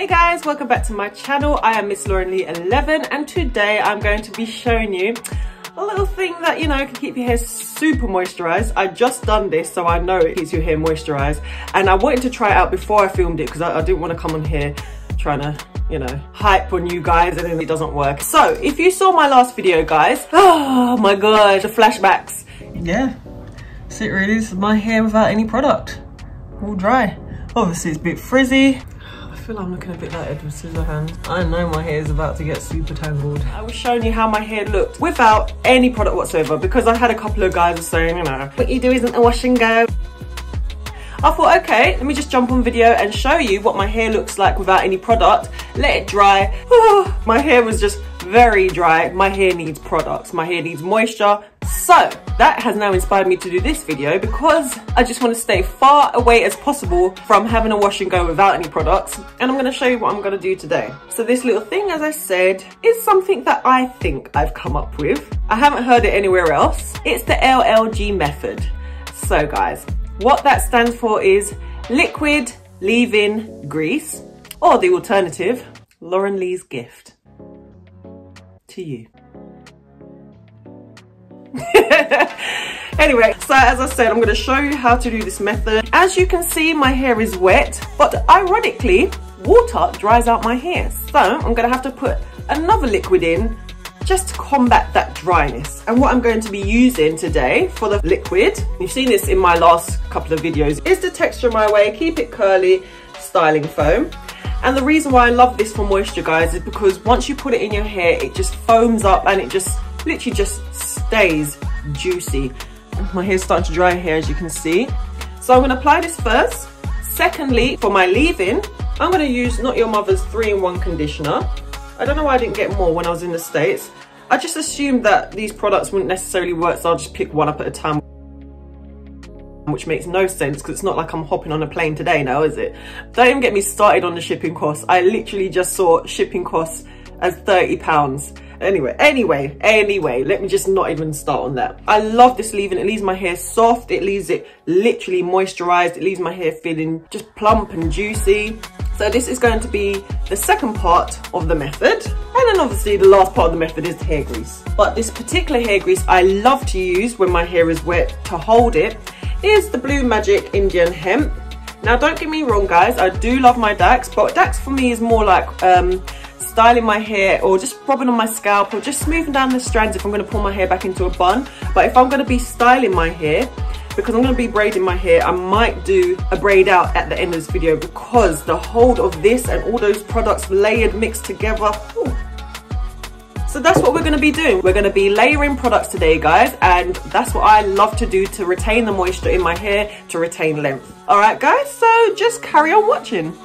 Hey guys, welcome back to my channel. I am Miss Lauren Leigh 11 and today I'm going to be showing you a little thing that, you know, can keep your hair super moisturized. I just done this so I know it keeps your hair moisturized and I wanted to try it out before I filmed it because I, I didn't want to come on here trying to you know, hype on you guys and then it doesn't work. So if you saw my last video guys, oh my god, the flashbacks. Yeah, see it really is my hair without any product, all dry. Obviously it's a bit frizzy. Feel like I'm looking a bit like Edward Scissorhands. I know my hair is about to get super tangled. I was showing you how my hair looked without any product whatsoever because I had a couple of guys saying, you know, what you do isn't a wash and go. I thought, okay, let me just jump on video and show you what my hair looks like without any product. Let it dry. my hair was just very dry. My hair needs products. My hair needs moisture. So that has now inspired me to do this video because I just want to stay far away as possible from having a wash and go without any products. And I'm going to show you what I'm going to do today. So this little thing, as I said, is something that I think I've come up with. I haven't heard it anywhere else. It's the LLG method. So guys, what that stands for is liquid leave-in grease, or the alternative, Lauren Leigh's gift to you. anyway, so as I said, I'm going to show you how to do this method. As you can see, my hair is wet, but ironically, water dries out my hair. So I'm going to have to put another liquid in just to combat that dryness. And what I'm going to be using today for the liquid, you've seen this in my last couple of videos, is the Texture My Way Keep It Curly Styling Foam. And the reason why I love this for moisture, guys, is because once you put it in your hair, it just foams up and it just literally just stays juicy. My hair's starting to dry here, as you can see. So I'm gonna apply this first. Secondly, for my leave-in, I'm gonna use Not Your Mother's 3-in-1 conditioner. I don't know why I didn't get more when I was in the States. I just assumed that these products wouldn't necessarily work, so I'll just pick one up at a time which makes no sense because it's not like I'm hopping on a plane today now, is it? Don't even get me started on the shipping costs. I literally just saw shipping costs as 30 pounds. Anyway, anyway, anyway, let me just not even start on that. I love this leave-in. It leaves my hair soft. It leaves it literally moisturized. It leaves my hair feeling just plump and juicy. So this is going to be the second part of the method. And then obviously the last part of the method is the hair grease. But this particular hair grease I love to use when my hair is wet to hold it is the Blue Magic Indian Hemp. Now don't get me wrong guys, I do love my Dax, but Dax for me is more like um, styling my hair or just rubbing on my scalp or just smoothing down the strands if I'm going to pull my hair back into a bun. But if I'm going to be styling my hair, because I'm going to be braiding my hair, I might do a braid out at the end of this video because the hold of this and all those products layered mixed together. So that's what we're going to be doing. We're going to be layering products today, guys, and that's what I love to do to retain the moisture in my hair, to retain length. All right, guys, so just carry on watching.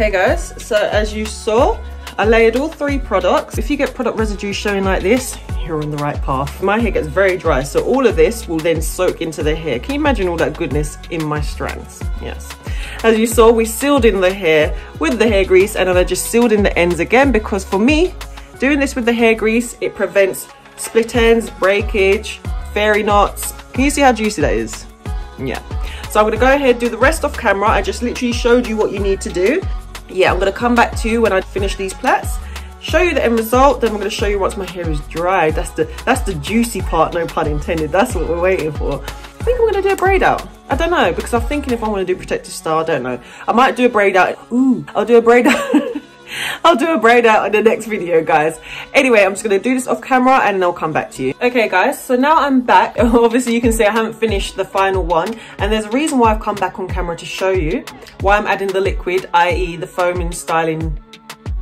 Okay guys, so as you saw, I layered all three products. If you get product residue showing like this, you're on the right path. My hair gets very dry, so all of this will then soak into the hair. Can you imagine all that goodness in my strands? Yes. As you saw, we sealed in the hair with the hair grease and then I just sealed in the ends again because for me, doing this with the hair grease, it prevents split ends, breakage, fairy knots. Can you see how juicy that is? Yeah. So I'm gonna go ahead, do the rest off camera. I just literally showed you what you need to do. Yeah, I'm gonna come back to you when I finish these plaits show you the end result then I'm going to show you once my hair is dry. That's the that's the juicy part no pun intended. That's what we're waiting for. I think I'm going to do a braid out. I don't know because I'm thinking if I want to do protective style I don't know. I might do a braid out. Ooh I'll do a braid out I'll do a braid out in the next video guys. Anyway I'm just going to do this off camera and I'll come back to you. Okay guys so now I'm back. Obviously you can see I haven't finished the final one and there's a reason why I've come back on camera to show you why I'm adding the liquid i.e. the foaming styling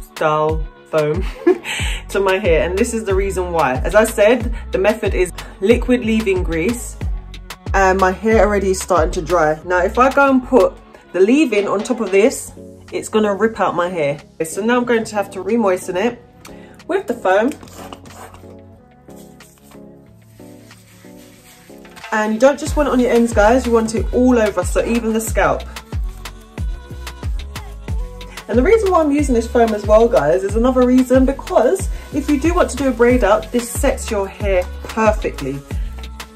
style foam to my hair and this is the reason why. As I said the method is liquid leave-in grease and my hair already is starting to dry. Now if I go and put the leave-in on top of this it's gonna rip out my hair so now I'm going to have to re-moisten it with the foam and you don't just want it on your ends guys you want it all over so even the scalp and the reason why I'm using this foam as well, guys, is another reason because if you do want to do a braid out, this sets your hair perfectly.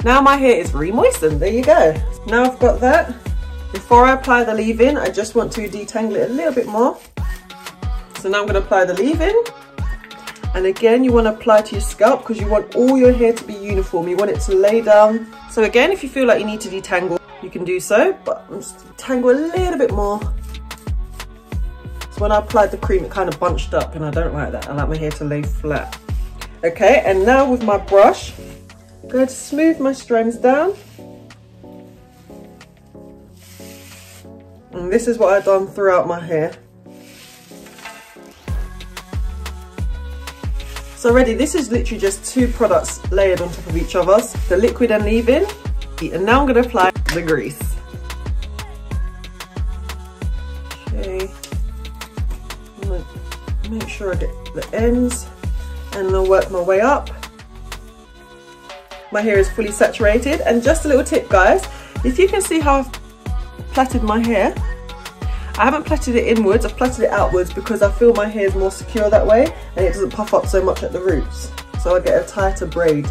Now my hair is re-moistened, there you go. Now I've got that. Before I apply the leave-in, I just want to detangle it a little bit more. So now I'm gonna apply the leave-in. And again, you wanna apply to your scalp because you want all your hair to be uniform. You want it to lay down. So again, if you feel like you need to detangle, you can do so, but I'm just tangle a little bit more So when I applied the cream, it kind of bunched up and I don't like that. I like my hair to lay flat. Okay, and now with my brush, I'm going to smooth my strands down. And this is what I've done throughout my hair. So already, this is literally just two products layered on top of each other. The liquid and leave-in. And now I'm going to apply the grease. Okay, make sure I get the ends and I'll work my way up. My hair is fully saturated and just a little tip guys, if you can see how I've plaited my hair, I haven't plaited it inwards, I've plaited it outwards because I feel my hair is more secure that way and it doesn't puff up so much at the roots. So I get a tighter braid.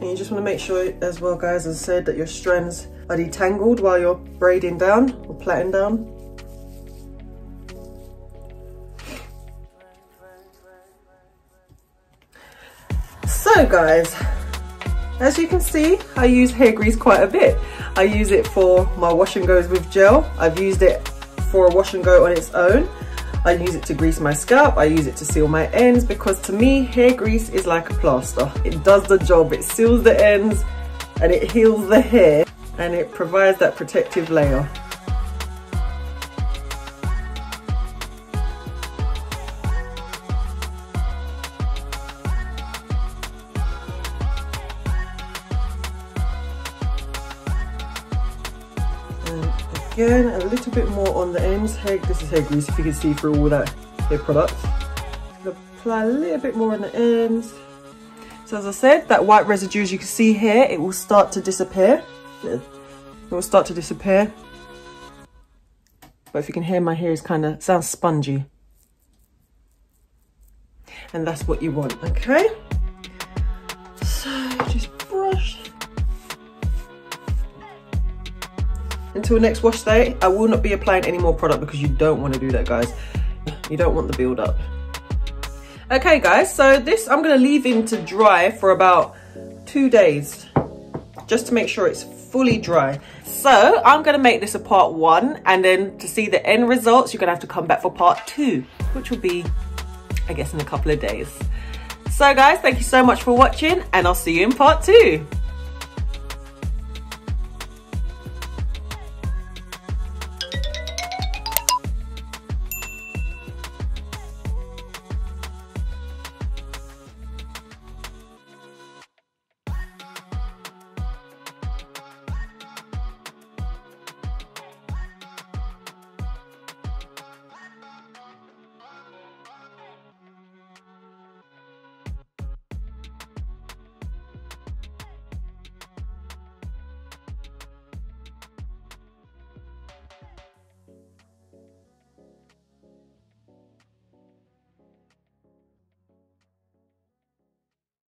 And you just want to make sure as well guys, as I said, that your strands are detangled while you're braiding down or plaiting down. So guys, as you can see, I use hair grease quite a bit. I use it for my wash and goes with gel. I've used it for a wash and go on its own. I use it to grease my scalp, I use it to seal my ends because to me, hair grease is like a plaster. It does the job, it seals the ends and it heals the hair and it provides that protective layer. Again, a little bit more on the ends. Hey, this is hair grease, if you can see through all that hair product. Apply a little bit more on the ends. So as I said, that white residue, as you can see here, it will start to disappear. It will start to disappear. But if you can hear, my hair is kind of, sounds spongy. And that's what you want, okay? So just brush until next wash day i will not be applying any more product because you don't want to do that guys you don't want the build up okay guys so this i'm going to leave in to dry for about two days just to make sure it's fully dry. So i'm to make this a part one and then to see the end results you're to have to come back for part two which will be i guess in a couple of days. So guys thank you so much for watching and i'll see you in part two